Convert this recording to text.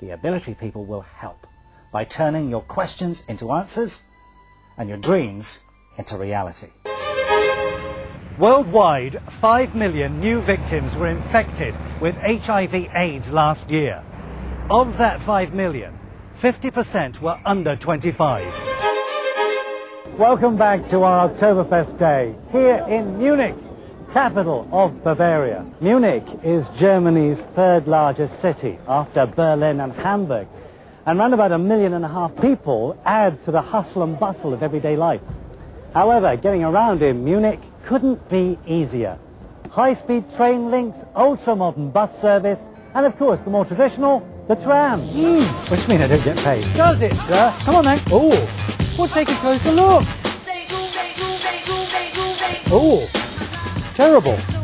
the ability people will help by turning your questions into answers and your dreams into reality. Worldwide, 5 million new victims were infected with HIV AIDS last year. Of that 5 million, 50% were under 25. Welcome back to our Oktoberfest day here in Munich, capital of Bavaria. Munich is Germany's third largest city after Berlin and Hamburg. And around about a million and a half people add to the hustle and bustle of everyday life. However, getting around in Munich couldn't be easier. High-speed train links, ultra-modern bus service, and of course the more traditional, the tram. Mm. Which means I don't get paid. Does it, sir? Come on then. Oh, we'll take a closer look. Oh, terrible.